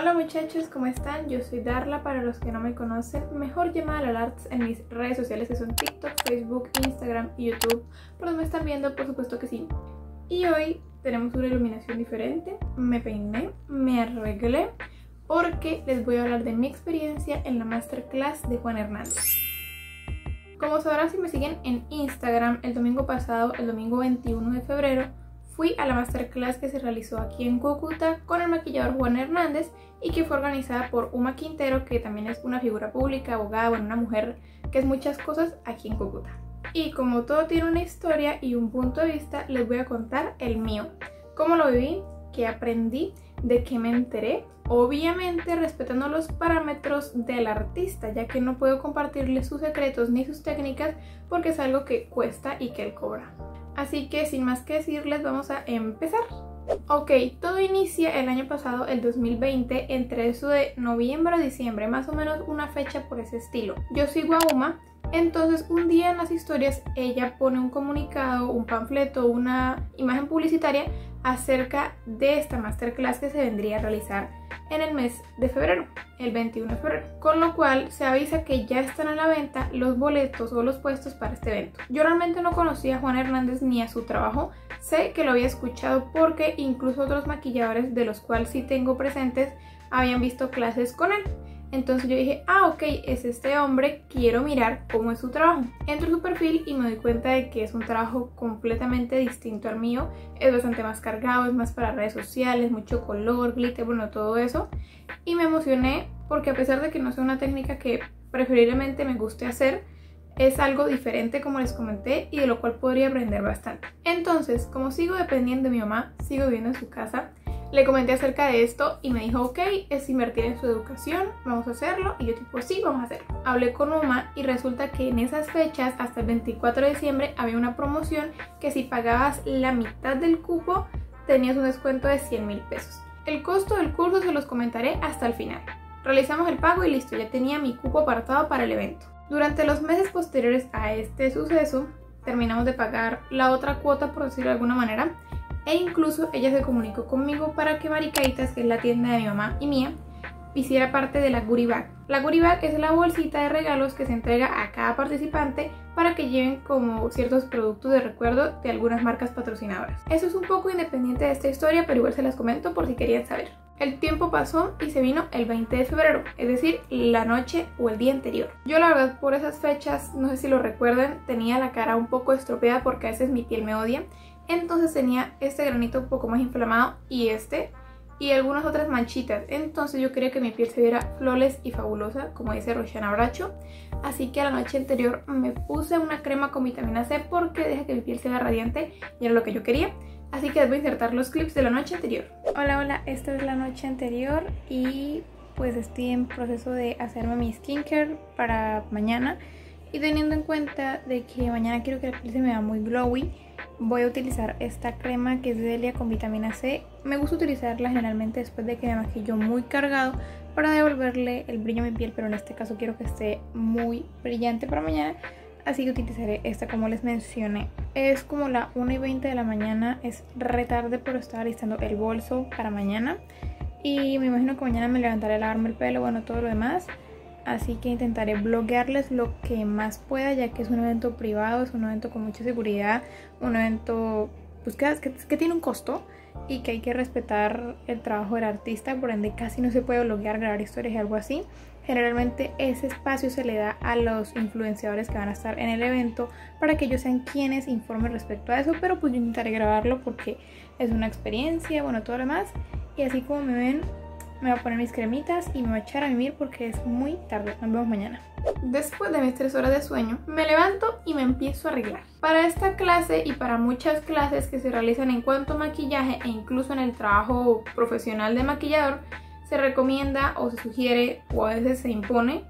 Hola, muchachos, ¿cómo están? Yo soy Darla, para los que no me conocen, mejor llamada al arts en mis redes sociales que son TikTok, Facebook, Instagram y YouTube. Por donde me están viendo, por supuesto que sí. Y hoy tenemos una iluminación diferente, me peiné, me arreglé, porque les voy a hablar de mi experiencia en la masterclass de Juan Hernández. Como sabrán si me siguen en Instagram, el domingo pasado, el domingo 21 de febrero, fui a la masterclass que se realizó aquí en Cúcuta con el maquillador Juan Hernández y que fue organizada por Uma Quintero, que también es una figura pública, abogada, bueno, una mujer que es muchas cosas aquí en Cúcuta. Y como todo tiene una historia y un punto de vista, les voy a contar el mío. Cómo lo viví, qué aprendí, de qué me enteré, obviamente respetando los parámetros del artista, ya que no puedo compartirle sus secretos ni sus técnicas porque es algo que cuesta y que él cobra. Así que sin más que decirles vamos a empezar. Ok, todo inicia el año pasado, el 2020, entre eso de noviembre a diciembre, más o menos una fecha por ese estilo. Yo sigo a Uma, entonces un día en las historias ella pone un comunicado, un panfleto, una imagen publicitaria acerca de esta masterclass que se vendría a realizar en el mes de febrero, el 21 de febrero. Con lo cual se avisa que ya están a la venta los boletos o los puestos para este evento. Yo realmente no conocía a Juan Hernández ni a su trabajo. Sé que lo había escuchado porque incluso otros maquilladores de los cuales sí tengo presentes habían visto clases con él. Entonces yo dije, ah, ok, es este hombre, quiero mirar cómo es su trabajo. Entro en su perfil y me doy cuenta de que es un trabajo completamente distinto al mío. Es bastante más cargado, es más para redes sociales, mucho color, glitter, bueno, todo eso. Y me emocioné porque a pesar de que no sea una técnica que preferiblemente me guste hacer, es algo diferente como les comenté y de lo cual podría aprender bastante. Entonces, como sigo dependiendo de mi mamá, sigo viviendo en su casa, le comenté acerca de esto y me dijo, ok, es invertir en su educación, vamos a hacerlo. Y yo tipo, sí, vamos a hacerlo. Hablé con Uma y resulta que en esas fechas, hasta el 24 de diciembre, había una promoción que si pagabas la mitad del cupo, tenías un descuento de 100 mil pesos. El costo del curso se los comentaré hasta el final. Realizamos el pago y listo, ya tenía mi cupo apartado para el evento. Durante los meses posteriores a este suceso, terminamos de pagar la otra cuota, por decirlo de alguna manera, e incluso ella se comunicó conmigo para que Maricaitas, que es la tienda de mi mamá y mía, hiciera parte de la Goodie Bag. La Goodie Bag es la bolsita de regalos que se entrega a cada participante para que lleven como ciertos productos de recuerdo de algunas marcas patrocinadoras. Eso es un poco independiente de esta historia, pero igual se las comento por si querían saber. El tiempo pasó y se vino el 20 de febrero, es decir, la noche o el día anterior. Yo la verdad por esas fechas, no sé si lo recuerdan, tenía la cara un poco estropeada porque a veces mi piel me odia entonces tenía este granito un poco más inflamado y este y algunas otras manchitas. Entonces yo quería que mi piel se viera flores y fabulosa, como dice Roshana Bracho. Así que a la noche anterior me puse una crema con vitamina C porque deja que mi piel se vea radiante y era lo que yo quería. Así que les voy a insertar los clips de la noche anterior. Hola, hola, esta es la noche anterior y pues estoy en proceso de hacerme mi skincare para mañana. Y teniendo en cuenta de que mañana quiero que la piel se me vea muy glowy, voy a utilizar esta crema que es de Delia con vitamina C. Me gusta utilizarla generalmente después de que me maquillo muy cargado para devolverle el brillo a mi piel, pero en este caso quiero que esté muy brillante para mañana. Así que utilizaré esta como les mencioné. Es como la 1 y 20 de la mañana, es retarde pero estaba listando el bolso para mañana. Y me imagino que mañana me levantaré a lavarme el pelo, bueno, todo lo demás así que intentaré bloguearles lo que más pueda ya que es un evento privado, es un evento con mucha seguridad, un evento pues, que, que, tiene un costo y que hay que respetar el trabajo del artista, por ende casi no se puede bloguear, grabar historias y algo así. Generalmente ese espacio se le da a los influenciadores que van a estar en el evento para que ellos sean quienes informen respecto a eso, pero pues yo intentaré grabarlo porque es una experiencia, bueno, todo lo demás. Y así como me ven, me voy a poner mis cremitas y me voy a echar a vivir porque es muy tarde. Nos vemos mañana. Después de mis 3 horas de sueño, me levanto y me empiezo a arreglar. Para esta clase y para muchas clases que se realizan en cuanto a maquillaje e incluso en el trabajo profesional de maquillador, se recomienda o se sugiere o a veces se impone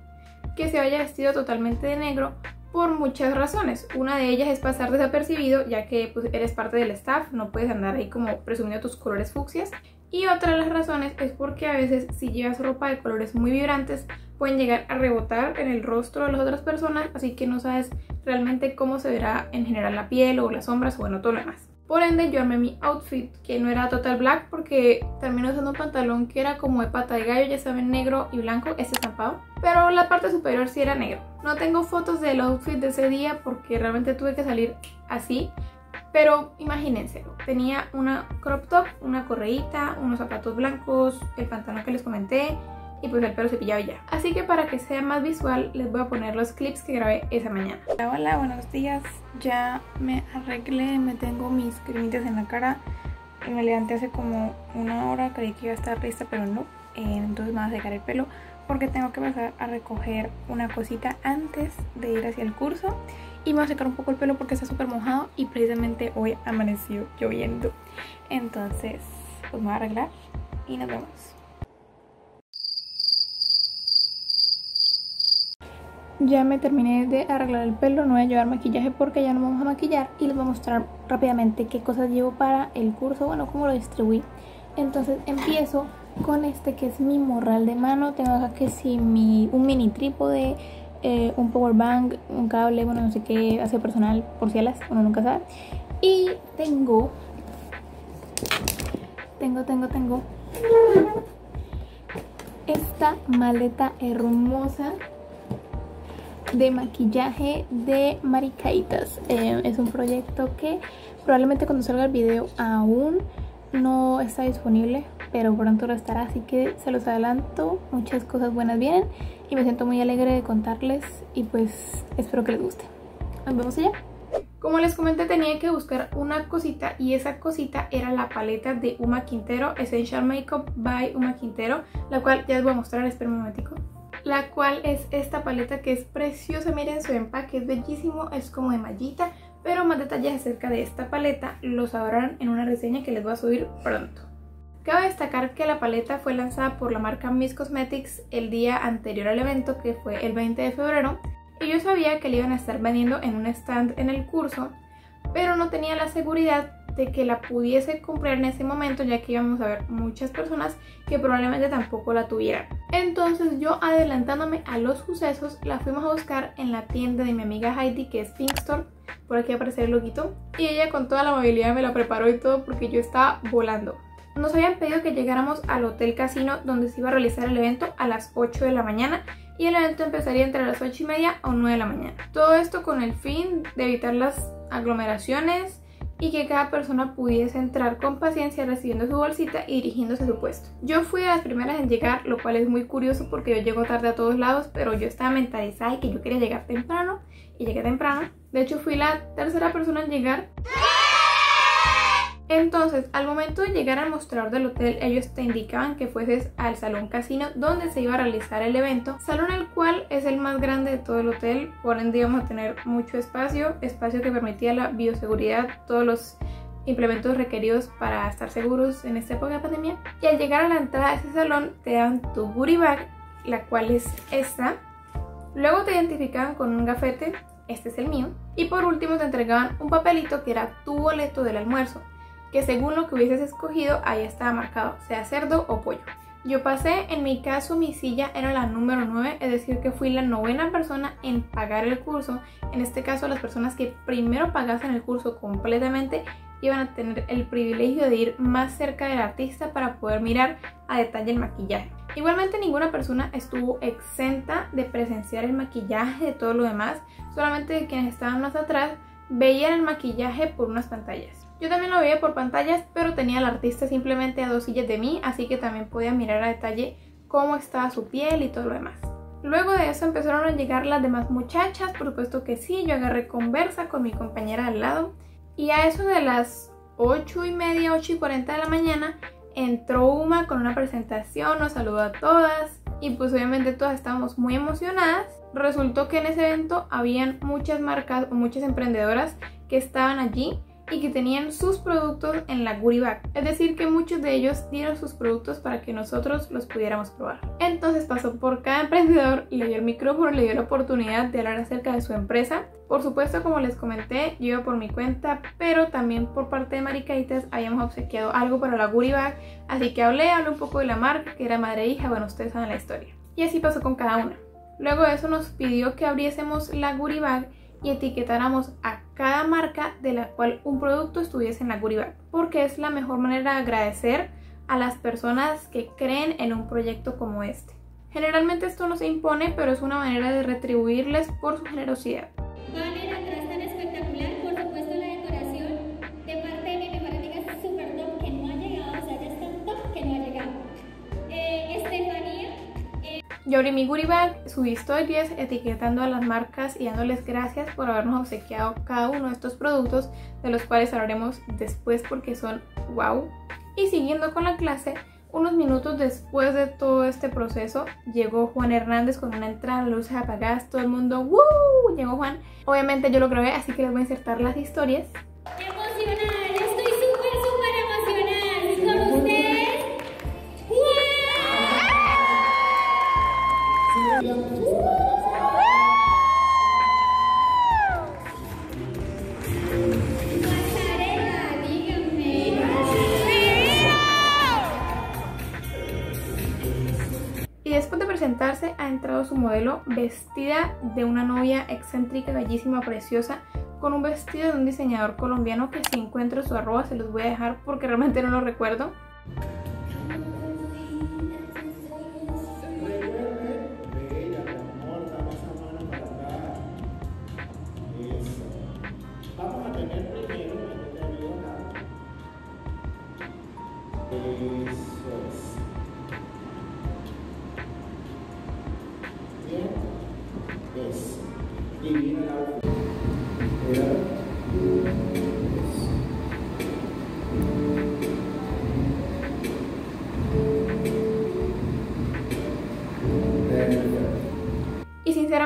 que se vaya vestido totalmente de negro por muchas razones. Una de ellas es pasar desapercibido, ya que pues, eres parte del staff, no puedes andar ahí como presumiendo tus colores fucsias. Y otra de las razones es porque a veces si llevas ropa de colores muy vibrantes pueden llegar a rebotar en el rostro de las otras personas, así que no sabes realmente cómo se verá en general la piel o las sombras o bueno, todo lo demás. Por ende yo armé mi outfit que no era total black porque terminé usando un pantalón que era como de pata de gallo, ya saben, negro y blanco, este estampado. Pero la parte superior sí era negro. No tengo fotos del outfit de ese día porque realmente tuve que salir así. Pero imagínense, tenía una crop top, una correíta, unos zapatos blancos, el pantalón que les comenté, y pues el pelo cepillado ya. Así que para que sea más visual les voy a poner los clips que grabé esa mañana. Hola, buenos días. Ya me arreglé, me tengo mis cremitas en la cara. Me levanté hace como una hora, creí que iba a estar lista pero no. Eh, entonces me voy a secar el pelo porque tengo que pasar a recoger una cosita antes de ir hacia el curso. Y me voy a secar un poco el pelo porque está súper mojado y precisamente hoy amaneció lloviendo. Entonces, pues me voy a arreglar y nos vemos. Ya me terminé de arreglar el pelo, no voy a llevar maquillaje porque ya no vamos a maquillar y les voy a mostrar rápidamente qué cosas llevo para el curso, bueno, cómo lo distribuí. Entonces empiezo con este que es mi morral de mano, tengo acá que sí mi, un mini trípode, eh, un power bank, un cable, bueno, no sé qué, hace personal por si alas, uno nunca sabe. Y tengo, tengo, tengo, tengo esta maleta hermosa de maquillaje de Maricaitas. Eh, es un proyecto que probablemente cuando salga el video aún no está disponible, pero pronto lo estará, así que se los adelanto. Muchas cosas buenas vienen y me siento muy alegre de contarles y pues espero que les guste. Nos vemos allá. Como les comenté tenía que buscar una cosita y esa cosita era la paleta de Uma Quintero, Essential Makeup by Uma Quintero, la cual ya les voy a mostrar, esperen un momentico la cual es esta paleta que es preciosa, miren su empaque es bellísimo, es como de mallita, pero más detalles acerca de esta paleta los sabrán en una reseña que les voy a subir pronto. Cabe destacar que la paleta fue lanzada por la marca Miss Cosmetics el día anterior al evento, que fue el 20 de febrero, y yo sabía que la iban a estar vendiendo en un stand en el curso, pero no tenía la seguridad de que la pudiese comprar en ese momento ya que íbamos a ver muchas personas que probablemente tampoco la tuvieran. Entonces yo adelantándome a los sucesos la fuimos a buscar en la tienda de mi amiga Heidi que es Pink por aquí aparece el loguito y ella con toda la amabilidad me la preparó y todo porque yo estaba volando. Nos habían pedido que llegáramos al Hotel Casino donde se iba a realizar el evento a las 8 de la mañana y el evento empezaría entre las 8 y media o 9 de la mañana. Todo esto con el fin de evitar las aglomeraciones y que cada persona pudiese entrar con paciencia recibiendo su bolsita y dirigiéndose a su puesto. Yo fui a las primeras en llegar, lo cual es muy curioso porque yo llego tarde a todos lados, pero yo estaba mentalizada y que yo quería llegar temprano y llegué temprano. De hecho fui la tercera persona en llegar. Entonces, al momento de llegar al mostrador del hotel, ellos te indicaban que fueses al salón casino donde se iba a realizar el evento, salón el cual es el más grande de todo el hotel, por ende íbamos a tener mucho espacio, espacio que permitía la bioseguridad, todos los implementos requeridos para estar seguros en esta época de pandemia. Y al llegar a la entrada de ese salón te dan tu goodie bag, la cual es esta. Luego te identificaban con un gafete, este es el mío. Y por último te entregaban un papelito que era tu boleto del almuerzo que según lo que hubieses escogido ahí estaba marcado, sea cerdo o pollo. Yo pasé, en mi caso mi silla era la número 9, es decir que fui la novena persona en pagar el curso. En este caso las personas que primero pagasen el curso completamente iban a tener el privilegio de ir más cerca del artista para poder mirar a detalle el maquillaje. Igualmente ninguna persona estuvo exenta de presenciar el maquillaje de todo lo demás, solamente quienes estaban más atrás veían el maquillaje por unas pantallas. Yo también lo veía por pantallas, pero tenía al artista simplemente a dos sillas de mí, así que también podía mirar a detalle cómo estaba su piel y todo lo demás. Luego de eso empezaron a llegar las demás muchachas, por supuesto que sí, yo agarré conversa con mi compañera al lado y a eso de las 8 y media, 8 y 40 de la mañana entró Uma con una presentación, nos saludó a todas y pues obviamente todas estábamos muy emocionadas. Resultó que en ese evento habían muchas marcas o muchas emprendedoras que estaban allí y que tenían sus productos en la goodie. Es decir, que muchos de ellos dieron sus productos para que nosotros los pudiéramos probar. Entonces pasó por cada emprendedor, le dio el micrófono, le dio la oportunidad de hablar acerca de su empresa. Por supuesto, como les comenté, yo iba por mi cuenta, pero también por parte de Maricaitas habíamos obsequiado algo para la goodie. Así que hablé, hablé un poco de la marca, que era madre e hija, bueno, ustedes saben la historia. Y así pasó con cada una. Luego de eso nos pidió que abriésemos la goodie y etiquetáramos a cada marca de la cual un producto estuviese en la bag, porque es la mejor manera de agradecer a las personas que creen en un proyecto como este. Generalmente esto no se impone, pero es una manera de retribuirles por su generosidad. Yo abrí mi goodie bag, subí historias etiquetando a las marcas y dándoles gracias por habernos obsequiado cada uno de estos productos, de los cuales hablaremos después porque son wow. Y siguiendo con la clase, unos minutos después de todo este proceso, llegó Juan Hernández con una entrada, luces apagadas, todo el mundo ¡Woo! Llegó Juan. Obviamente yo lo grabé, así que les voy a insertar las historias. Presentarse ha entrado su modelo vestida de una novia excéntrica, bellísima, preciosa, con un vestido de un diseñador colombiano que si encuentro su arroba se los voy a dejar porque realmente no lo recuerdo.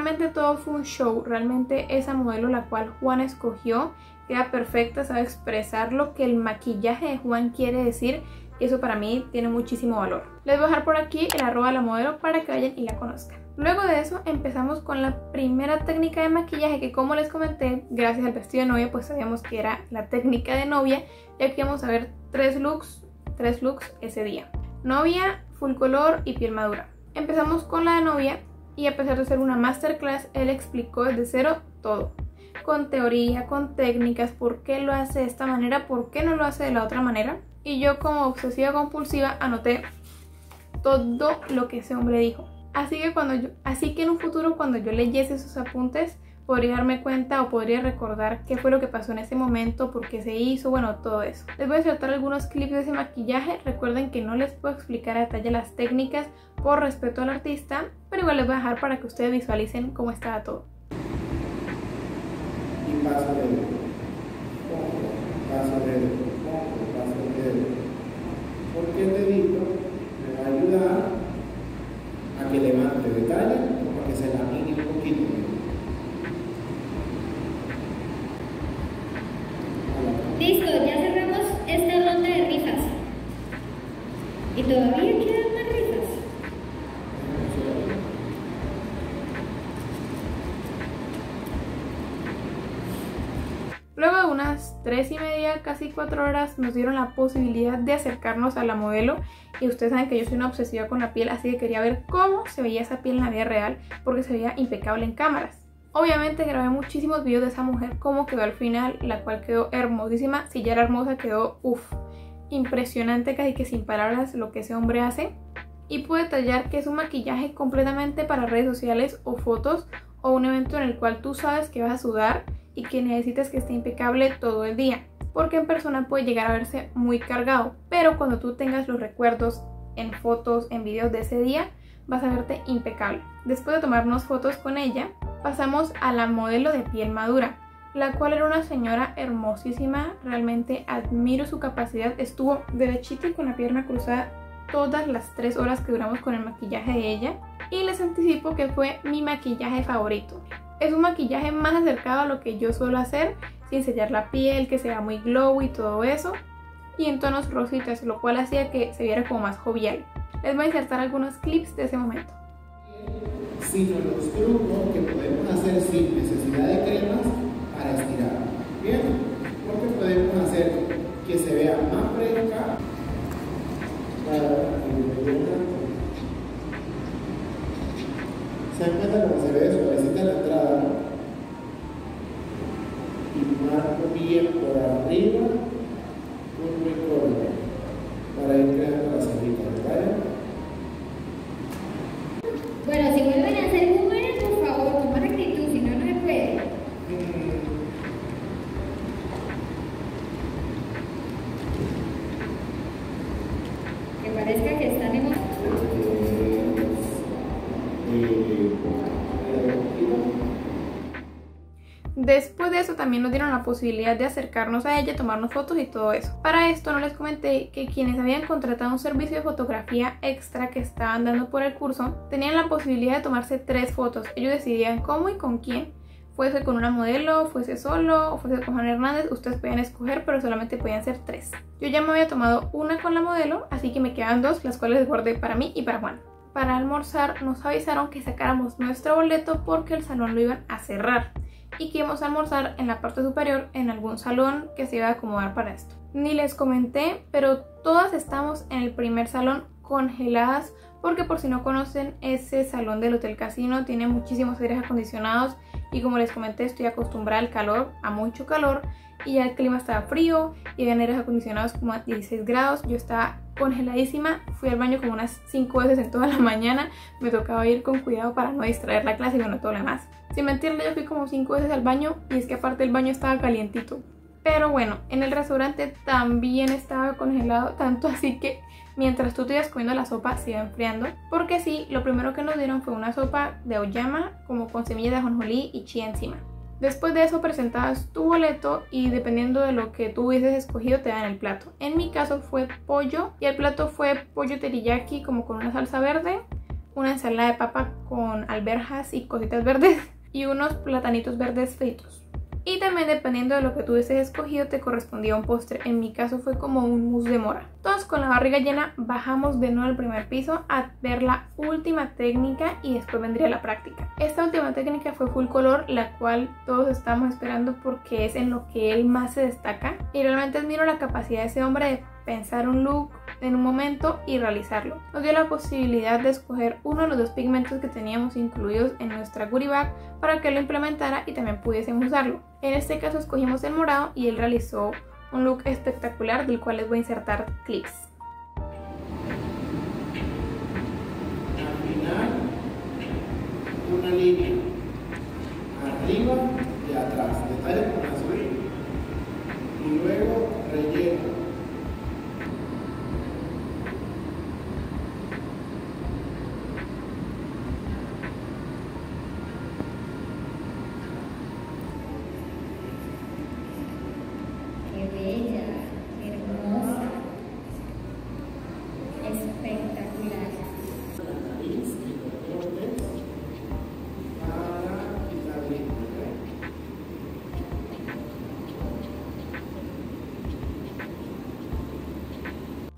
Sinceramente todo fue un show, realmente esa modelo la cual Juan escogió queda perfecta, sabe expresar lo que el maquillaje de Juan quiere decir y eso para mí tiene muchísimo valor. Les voy a dejar por aquí el arroba la modelo para que vayan y la conozcan. Luego de eso empezamos con la primera técnica de maquillaje que como les comenté, gracias al vestido de novia pues sabíamos que era la técnica de novia y aquí vamos a ver tres looks, tres looks ese día. Novia, full color y piel madura. Empezamos con la de novia y a pesar de ser una masterclass, él explicó desde cero todo. Con teoría, con técnicas, por qué lo hace de esta manera, por qué no lo hace de la otra manera. Y yo como obsesiva compulsiva anoté todo lo que ese hombre dijo. Así que, cuando yo, así que en un futuro cuando yo leyese esos apuntes podría darme cuenta o podría recordar qué fue lo que pasó en ese momento, por qué se hizo, bueno, todo eso. Les voy a soltar algunos clips de ese maquillaje. Recuerden que no les puedo explicar a detalle las técnicas por respeto al artista, pero igual les voy a dejar para que ustedes visualicen cómo estaba todo. Porque el dedito me va a ayudar a que levante detalle o a que se lamine un poquito. Listo, ya cerramos esta ronda de rifas. Y Luego de unas 3 y media, casi 4 horas, nos dieron la posibilidad de acercarnos a la modelo y ustedes saben que yo soy una obsesiva con la piel, así que quería ver cómo se veía esa piel en la vida real porque se veía impecable en cámaras. Obviamente grabé muchísimos videos de esa mujer, cómo quedó al final, la cual quedó hermosísima. Si ya era hermosa, quedó uff, impresionante, casi que sin palabras lo que ese hombre hace. Y pude detallar que es un maquillaje completamente para redes sociales o fotos o un evento en el cual tú sabes que vas a sudar y que necesitas que esté impecable todo el día. Porque en persona puede llegar a verse muy cargado, pero cuando tú tengas los recuerdos en fotos, en videos de ese día, vas a verte impecable. Después de tomarnos fotos con ella, pasamos a la modelo de piel madura, la cual era una señora hermosísima, realmente admiro su capacidad, estuvo derechita y con la pierna cruzada todas las tres horas que duramos con el maquillaje de ella y les anticipo que fue mi maquillaje favorito. Es un maquillaje más acercado a lo que yo suelo hacer, sin sellar la piel, que sea muy glow y todo eso, y en tonos rositas, lo cual hacía que se viera como más jovial. Les voy a insertar algunos clips de ese momento sino los trucos que podemos hacer sin necesidad de cremas. Bien, lo que podemos hacer que se vea más fresca ¿Se cuenta cómo se ve suavecita la entrada? ¿no? guíen por arriba un recorte para ir creando las cejitas, ¿vale? También nos dieron la posibilidad de acercarnos a ella, tomarnos fotos y todo eso. Para esto no les comenté que quienes habían contratado un servicio de fotografía extra que estaban dando por el curso, tenían la posibilidad de tomarse tres fotos. Ellos decidían cómo y con quién. Fuese con una modelo, fuese solo o fuese con Juan Hernández, ustedes podían escoger, pero solamente podían ser tres. Yo ya me había tomado una con la modelo, así que me quedan dos, las cuales guardé para mí y para Juan. Para almorzar nos avisaron que sacáramos nuestro boleto porque el salón lo iban a cerrar y que íbamos a almorzar en la parte superior en algún salón que se iba a acomodar para esto. Ni les comenté, pero todas estamos en el primer salón congeladas porque por si no conocen ese salón del Hotel Casino tiene muchísimos aires acondicionados y como les comenté estoy acostumbrada al calor, a mucho calor y ya el clima estaba frío y había aires acondicionados como a 16 grados, yo estaba congeladísima, fui al baño como unas 5 veces en toda la mañana, me tocaba ir con cuidado para no distraer la clase y bueno todo lo demás. Sin mentirle, yo fui como 5 veces al baño y es que aparte el baño estaba calientito. Pero bueno, en el restaurante también estaba congelado, tanto así que mientras tú te ibas comiendo la sopa se iba enfriando. Porque sí, lo primero que nos dieron fue una sopa de oyama, como con semillas de ajonjolí y chía encima. Después de eso presentabas tu boleto y dependiendo de lo que tú hubieses escogido te dan el plato. En mi caso fue pollo y el plato fue pollo teriyaki como con una salsa verde, una ensalada de papa con alberjas y cositas verdes y unos platanitos verdes fritos. Y también dependiendo de lo que tú hubieses escogido te correspondía un postre. En mi caso fue como un mousse de mora. Todos con la barriga llena bajamos de nuevo al primer piso a ver la última técnica y después vendría la práctica. Esta última técnica fue full color, la cual todos estamos esperando porque es en lo que él más se destaca. Y realmente admiro la capacidad de ese hombre de pensar un look en un momento y realizarlo. Nos dio la posibilidad de escoger uno de los dos pigmentos que teníamos incluidos en nuestra goodie bag para que lo implementara y también pudiésemos usarlo. En este caso escogimos el morado y él realizó un look espectacular del cual les voy a insertar clips. Al final, una línea. Arriba y atrás, detalles con azul y luego relleno Qué bella, hermosa, espectacular. la nariz y los bordes para quitar líquido, ¿ok?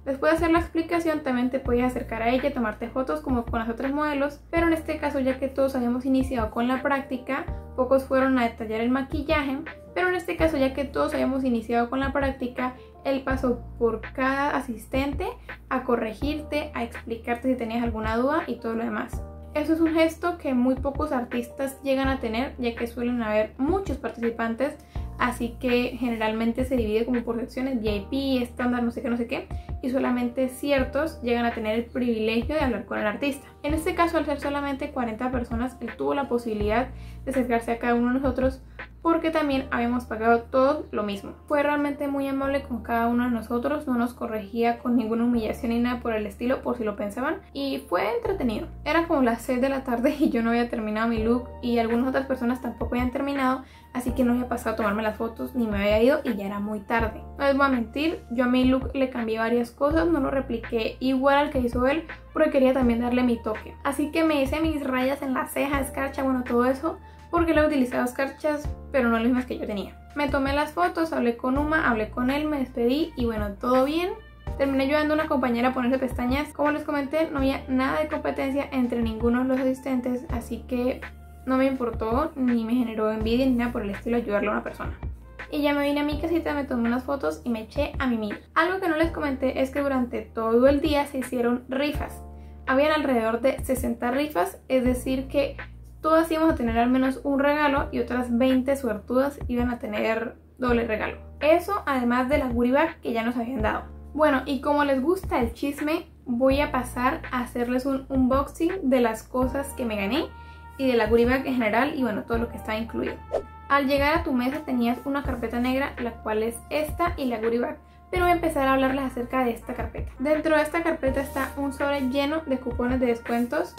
Después de hacer la explicación también te podías acercar a ella y tomarte fotos como con las otras modelos, pero en este caso ya que todos habíamos iniciado con la práctica, pocos fueron a detallar el maquillaje, pero en este caso ya que todos habíamos iniciado con la práctica, él pasó por cada asistente a corregirte, a explicarte si tenías alguna duda y todo lo demás. Eso es un gesto que muy pocos artistas llegan a tener, ya que suelen haber muchos participantes, así que generalmente se divide como por secciones VIP, estándar, no sé qué, no sé qué, y solamente ciertos llegan a tener el privilegio de hablar con el artista. En este caso, al ser solamente 40 personas, él tuvo la posibilidad de acercarse a cada uno de nosotros porque también habíamos pagado todos lo mismo. Fue realmente muy amable con cada uno de nosotros, no nos corregía con ninguna humillación ni nada por el estilo, por si lo pensaban, y fue entretenido. Era como las 6 de la tarde y yo no había terminado mi look y algunas otras personas tampoco habían terminado, así que no había pasado a tomarme las fotos ni me había ido y ya era muy tarde. No les voy a mentir, yo a mi look le cambié varias cosas, no lo repliqué igual al que hizo él, porque quería también darle mi toque. Así que me hice mis rayas en la ceja, escarcha, bueno, todo eso, porque le he utilizado escarchas, pero no las mismas que yo tenía. Me tomé las fotos, hablé con Uma, hablé con él, me despedí y bueno, todo bien. Terminé ayudando a una compañera a ponerse pestañas. Como les comenté, no había nada de competencia entre ninguno de los asistentes, así que no me importó ni me generó envidia ni nada por el estilo ayudarle a una persona. Y ya me vine a mi casita, me tomé unas fotos y me eché a mimir. Algo que no les comenté es que durante todo el día se hicieron rifas. Habían alrededor de 60 rifas, es decir que todas íbamos a tener al menos un regalo y otras 20 suertudas iban a tener doble regalo. Eso además de la goodie que ya nos habían dado. Bueno, y como les gusta el chisme, voy a pasar a hacerles un unboxing de las cosas que me gané y de la goodie bag en general y bueno, todo lo que está incluido. Al llegar a tu mesa tenías una carpeta negra, la cual es esta y la goodie bag pero voy a empezar a hablarles acerca de esta carpeta. Dentro de esta carpeta está un sobre lleno de cupones de descuentos,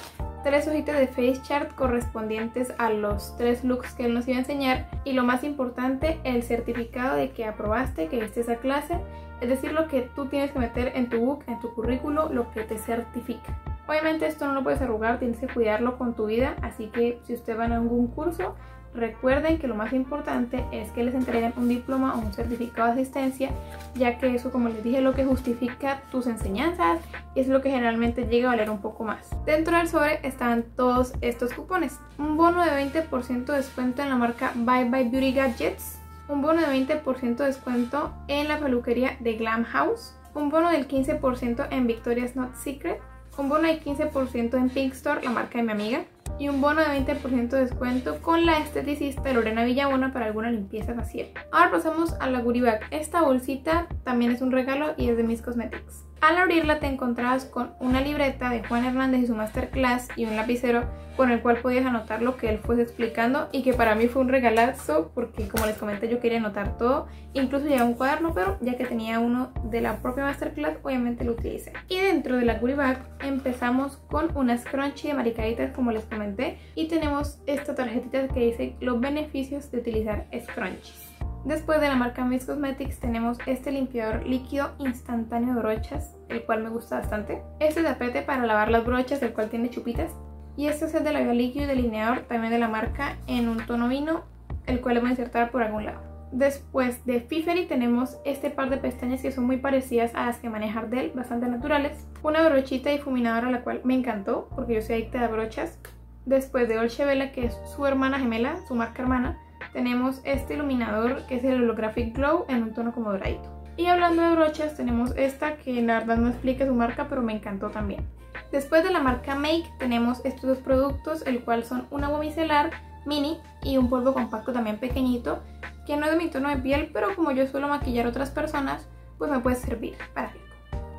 tres hojitas de face chart correspondientes a los tres looks que él nos iba a enseñar. Y lo más importante, el certificado de que aprobaste, que viste esa clase, es decir, lo que tú tienes que meter en tu book, en tu currículo, lo que te certifica. Obviamente esto no lo puedes arrugar, tienes que cuidarlo con tu vida, así que si usted va a algún curso, Recuerden que lo más importante es que les entreguen un diploma o un certificado de asistencia, ya que eso, como les dije, es lo que justifica tus enseñanzas y es lo que generalmente llega a valer un poco más. Dentro del sobre están todos estos cupones. Un bono de 20% de descuento en la marca Bye Bye Beauty Gadgets, un bono de 20% de descuento en la peluquería de Glam House, un bono del 15% en Victoria's Not Secret, un bono del 15% en Pink Store, la marca de mi amiga, y un bono de 20% de descuento con la esteticista Lorena Villabona para alguna limpieza facial. Ahora pasamos a la bag. Esta bolsita también es un regalo y es de Miss Cosmetics. Al abrirla te encontrabas con una libreta de Juan Hernández y su masterclass y un lapicero con el cual podías anotar lo que él fuese explicando y que para mí fue un regalazo porque como les comenté yo quería anotar todo, incluso ya un cuaderno, pero ya que tenía uno de la propia masterclass obviamente lo utilicé. Y dentro de la goodie bag empezamos con una scrunchie de maricaditas como les comenté y tenemos esta tarjetita que dice los beneficios de utilizar scrunchies. Después de la marca Miss Cosmetics tenemos este limpiador líquido instantáneo de brochas, el cual me gusta bastante. Este tapete para lavar las brochas, el cual tiene chupitas. Y este es el de labial líquido y delineador, también de la marca, en un tono vino, el cual le voy a insertar por algún lado. Después de Fiferi tenemos este par de pestañas que son muy parecidas a las que maneja Ardell, bastante naturales. Una brochita difuminadora la cual me encantó porque yo soy adicta a brochas. Después de Dolce Vela que es su hermana gemela, su marca hermana tenemos este iluminador que es el Holographic Glow en un tono como doradito. Y hablando de brochas, tenemos esta que la verdad no explica su marca, pero me encantó también. Después de la marca Make tenemos estos dos productos, el cual son una agua micelar mini y un polvo compacto también pequeñito, que no es de mi tono de piel, pero como yo suelo maquillar otras personas, pues me puede servir para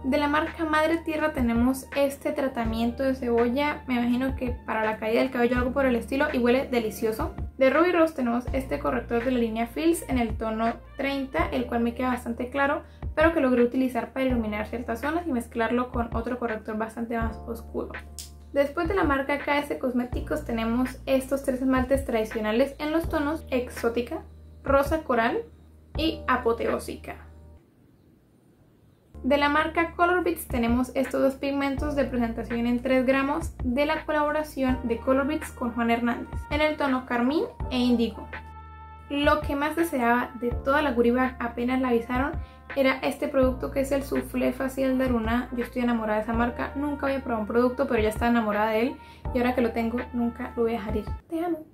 de la marca Madre Tierra tenemos este tratamiento de cebolla, me imagino que para la caída del cabello algo por el estilo y huele delicioso. De Ruby Rose tenemos este corrector de la línea Fills en el tono 30, el cual me queda bastante claro, pero que logré utilizar para iluminar ciertas zonas y mezclarlo con otro corrector bastante más oscuro. Después de la marca KS Cosméticos tenemos estos tres esmaltes tradicionales en los tonos Exótica, Rosa Coral y Apoteósica. De la marca Colorbits tenemos estos dos pigmentos de presentación en 3 gramos de la colaboración de Colorbits con Juan Hernández en el tono carmín e índigo. Lo que más deseaba de toda la Guribag apenas la avisaron era este producto que es el Soufflé Facial de Luna. Yo estoy enamorada de esa marca, nunca había probado un producto pero ya estaba enamorada de él y ahora que lo tengo nunca lo voy a dejar ir. Te amo.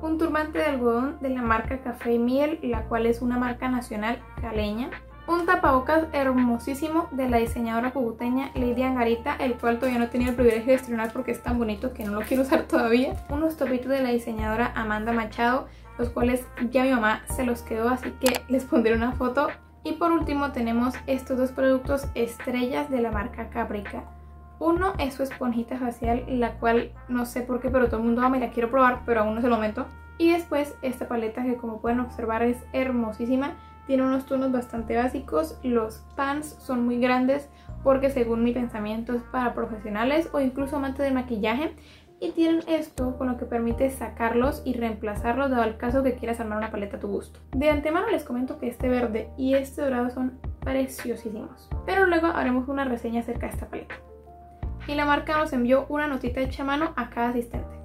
Un turbante de algodón de la marca Café y Miel, la cual es una marca nacional caleña un tapabocas hermosísimo de la diseñadora cubuteña Lidia Angarita, el cual todavía no he el privilegio de estrenar porque es tan bonito que no lo quiero usar todavía. Unos topitos de la diseñadora Amanda Machado, los cuales ya mi mamá se los quedó, así que les pondré una foto. Y por último tenemos estos dos productos estrellas de la marca Caprica. Uno es su esponjita facial, la cual no sé por qué, pero todo el mundo ama y la quiero probar, pero aún no es el momento. Y después esta paleta que como pueden observar es hermosísima tiene unos tonos bastante básicos, los pants son muy grandes porque según mi pensamiento es para profesionales o incluso amantes de maquillaje y tienen esto con lo que permite sacarlos y reemplazarlos dado el caso que quieras armar una paleta a tu gusto. De antemano les comento que este verde y este dorado son preciosísimos, pero luego haremos una reseña acerca de esta paleta. Y la marca nos envió una notita hecha a mano a cada asistente.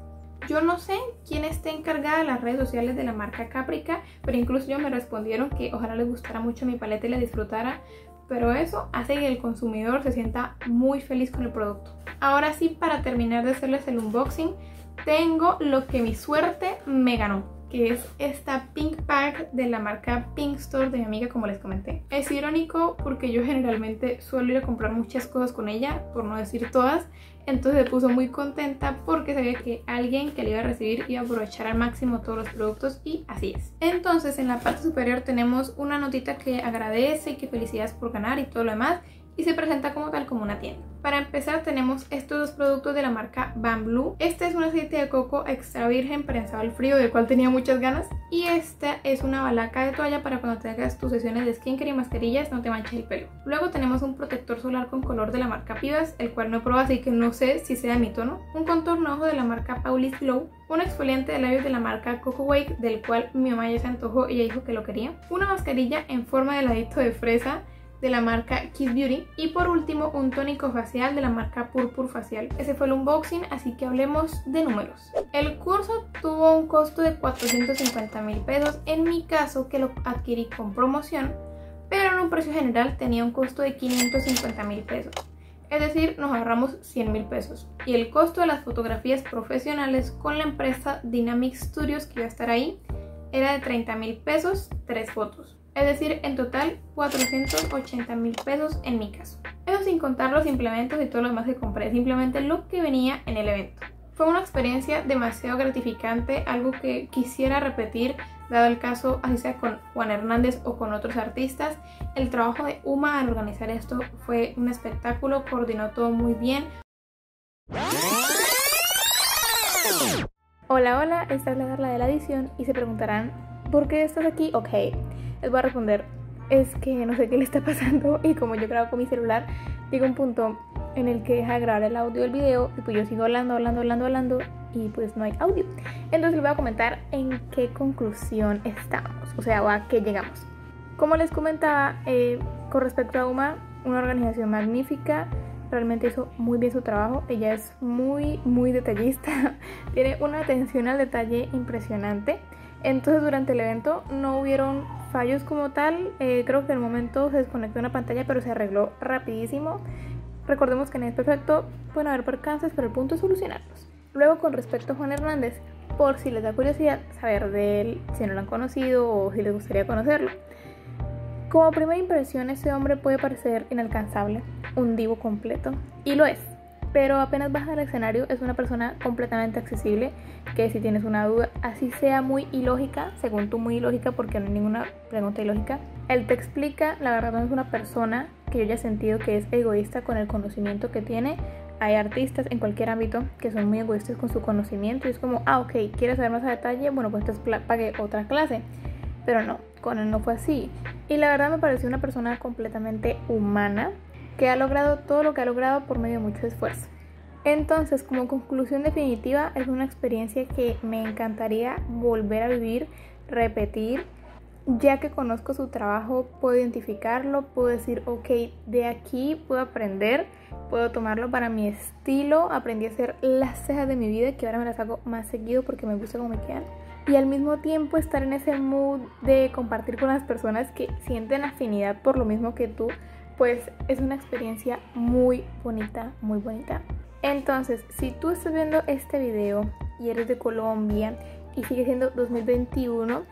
Yo no sé quién esté encargada de las redes sociales de la marca Caprica, pero incluso ellos me respondieron que ojalá les gustara mucho mi paleta y la disfrutara, pero eso hace que el consumidor se sienta muy feliz con el producto. Ahora sí, para terminar de hacerles el unboxing, tengo lo que mi suerte me ganó. Que es esta Pink Pack de la marca Pink Store de mi amiga como les comenté. Es irónico porque yo generalmente suelo ir a comprar muchas cosas con ella, por no decir todas, entonces se puso muy contenta porque sabía que alguien que le iba a recibir iba a aprovechar al máximo todos los productos y así es. Entonces en la parte superior tenemos una notita que agradece y que felicidades por ganar y todo lo demás y se presenta como tal como una tienda. Para empezar tenemos estos dos productos de la marca Van Blue. Este es un aceite de coco extra virgen prensado al frío del cual tenía muchas ganas. Y esta es una balaca de toalla para cuando te hagas tus sesiones de skincare y mascarillas no te manches el pelo. Luego tenemos un protector solar con color de la marca Pivas, el cual no he probado así que no sé si sea mi tono. Un contorno ojo de la marca Paulis Glow. Un exfoliante de labios de la marca Coco Wake del cual mi mamá ya se antojó y ella dijo que lo quería. Una mascarilla en forma de ladito de fresa de la marca Kiss Beauty y por último un tónico facial de la marca Purpur Facial. Ese fue el unboxing, así que hablemos de números. El curso tuvo un costo de 450 mil pesos, en mi caso que lo adquirí con promoción, pero en un precio general tenía un costo de 550 mil pesos. Es decir, nos ahorramos 100 mil pesos. Y el costo de las fotografías profesionales con la empresa Dynamic Studios que iba a estar ahí era de 30 mil pesos, 3 fotos es decir, en total 480 mil pesos en mi caso. Eso sin contar los implementos y todo lo demás que compré, simplemente lo que venía en el evento. Fue una experiencia demasiado gratificante, algo que quisiera repetir, dado el caso, así sea con Juan Hernández o con otros artistas. El trabajo de Uma al organizar esto fue un espectáculo, coordinó todo muy bien. Hola, hola, esta es la Darla de la edición y se preguntarán, ¿por qué estás aquí? Ok, les voy a responder, es que no sé qué le está pasando y como yo grabo con mi celular, llega un punto en el que deja de grabar el audio del video y pues yo sigo hablando, hablando, hablando, hablando y pues no hay audio. Entonces les voy a comentar en qué conclusión estamos, o sea, a qué llegamos. Como les comentaba, eh, con respecto a UMA, una organización magnífica, realmente hizo muy bien su trabajo, ella es muy, muy detallista, tiene una atención al detalle impresionante. Entonces durante el evento no hubieron fallos como tal, eh, creo que en el momento se desconectó una pantalla pero se arregló rapidísimo. Recordemos que no es perfecto, pueden haber percances, pero el punto es solucionarlos. Luego con respecto a Juan Hernández, por si les da curiosidad saber de él, si no lo han conocido o si les gustaría conocerlo. Como primera impresión, ese hombre puede parecer inalcanzable, un divo completo, y lo es pero apenas baja al escenario es una persona completamente accesible que si tienes una duda, así sea muy ilógica, según tú muy ilógica porque no hay ninguna pregunta ilógica, él te explica, la verdad no es una persona que yo haya sentido que es egoísta con el conocimiento que tiene. Hay artistas en cualquier ámbito que son muy egoístas con su conocimiento y es como, ah, ok, ¿quieres saber más a detalle? Bueno, pues entonces pague otra clase. Pero no, con él no fue así. Y la verdad me pareció una persona completamente humana, que ha logrado todo lo que ha logrado por medio de mucho esfuerzo. Entonces, como conclusión definitiva, es una experiencia que me encantaría volver a vivir, repetir, ya que conozco su trabajo, puedo identificarlo, puedo decir, ok, de aquí puedo aprender, puedo tomarlo para mi estilo, aprendí a hacer las cejas de mi vida, que ahora me las hago más seguido porque me gusta cómo me quedan. Y al mismo tiempo estar en ese mood de compartir con las personas que sienten afinidad por lo mismo que tú, pues es una experiencia muy bonita, muy bonita. Entonces, si tú estás viendo este video y eres de Colombia y sigue siendo 2021,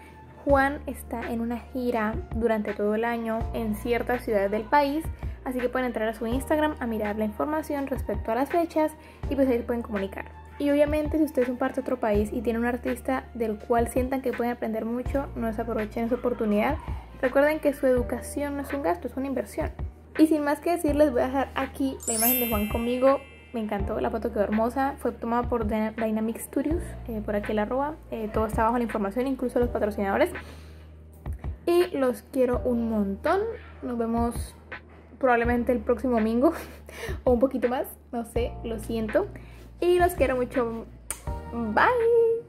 Juan está en una gira durante todo el año en ciertas ciudades del país, así que pueden entrar a su Instagram a mirar la información respecto a las fechas y pues ahí pueden comunicar. Y obviamente si ustedes son parte de otro país y tienen un artista del cual sientan que pueden aprender mucho, no desaprovechen esa oportunidad. Recuerden que su educación no es un gasto, es una inversión. Y sin más que decir, les voy a dejar aquí la imagen de Juan conmigo. Me encantó, la foto quedó hermosa. Fue tomada por Dynamic Studios, eh, por aquí la arroba. Eh, todo está bajo la información, incluso los patrocinadores. Y los quiero un montón. Nos vemos probablemente el próximo domingo o un poquito más. No sé, lo siento. Y los quiero mucho. Bye.